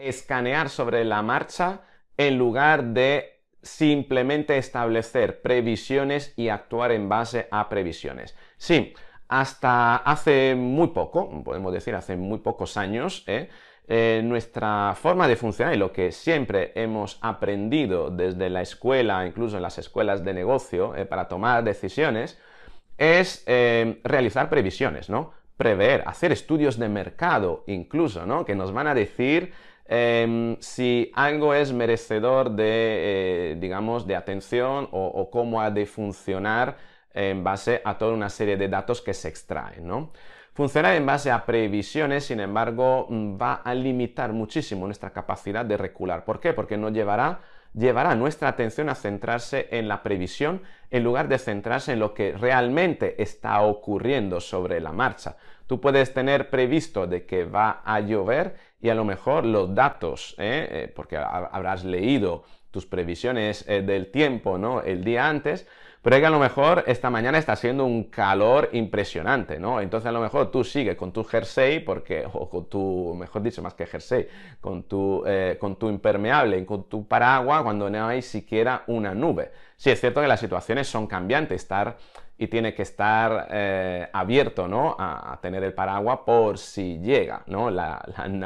escanear sobre la marcha en lugar de simplemente establecer previsiones y actuar en base a previsiones. Sí, hasta hace muy poco, podemos decir hace muy pocos años, ¿eh? Eh, nuestra forma de funcionar y lo que siempre hemos aprendido desde la escuela, incluso en las escuelas de negocio, eh, para tomar decisiones, es realizar previsiones, ¿no? Prever, hacer estudios de mercado incluso, ¿no? Que nos van a decir Em, si algo es merecedor de, eh, digamos, de atención o, cómo ha de funcionar en base a toda una serie de datos que se extraen, ¿no? Funcionar en base a previsiones, sin embargo, mm, va a limitar muchísimo nuestra capacidad de recular. ¿Por qué? Porque no llevará llevará nuestra atención a centrarse en la previsión en lugar de centrarse en lo que realmente está ocurriendo sobre la marcha. Tú puedes tener previsto de que va a llover y a lo mejor los datos, ¿eh? Eh, porque habrás leído tus previsiones eh, del tiempo, ¿no? El día antes, pero es que a lo mejor esta mañana está haciendo un calor impresionante, ¿no? Entonces a lo mejor tú sigues con tu jersey, porque, o con tu, mejor dicho, más que jersey, con tu, con tu impermeable con tu paraguas cuando no hay siquiera una nube. Sí, es cierto que las situaciones son cambiantes, estar y tiene que estar eh, abierto ¿no? A, tener el paraguas por si llega ¿no? la,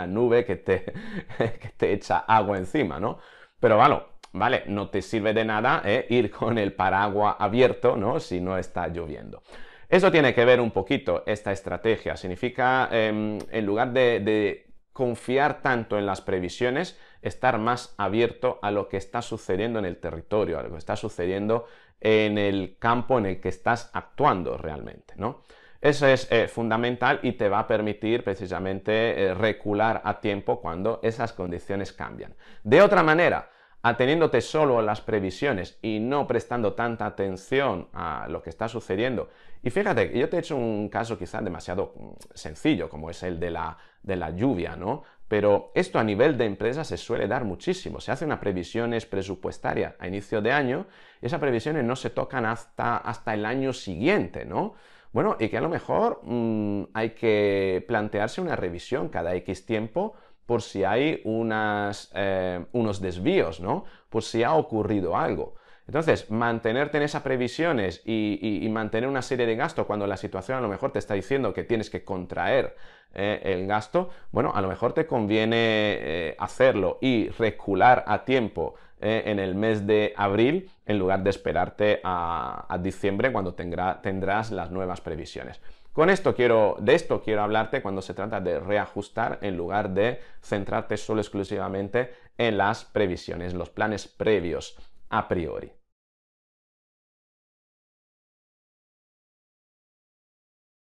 nube que te, que te, echa agua encima. ¿no? Pero bueno, vale, no te sirve de nada ¿eh? ir con el paraguas abierto ¿no? si no está lloviendo. Eso tiene que ver un poquito esta estrategia. Significa, em, en lugar de, confiar tanto en las previsiones, estar más abierto a lo que está sucediendo en el territorio, a lo que está sucediendo en el campo en el que estás actuando realmente, ¿no? Eso es eh, fundamental y te va a permitir precisamente eh, recular a tiempo cuando esas condiciones cambian. De otra manera, ateniéndote solo a las previsiones y no prestando tanta atención a lo que está sucediendo. Y fíjate, yo te he hecho un caso quizás demasiado mm, sencillo, como es el de la, de la lluvia, ¿no? Pero esto a nivel de empresa se suele dar muchísimo. Se hace una previsión presupuestaria a inicio de año y esas previsiones no se tocan hasta, hasta el año siguiente, ¿no? Bueno, y que a lo mejor mm, hay que plantearse una revisión cada X tiempo por si hay eh, unos desvíos, ¿no? Por si ha ocurrido algo. Entonces, mantenerte en esas previsiones y, mantener una serie de gastos cuando la situación a lo mejor te está diciendo que tienes que contraer eh, el gasto, bueno, a lo mejor te conviene eh, hacerlo y recular a tiempo en el mes de abril en lugar de esperarte a, diciembre cuando tendrás las nuevas previsiones. Con esto quiero, de esto quiero hablarte cuando se trata de reajustar en lugar de centrarte solo exclusivamente en las previsiones, los planes previos a priori.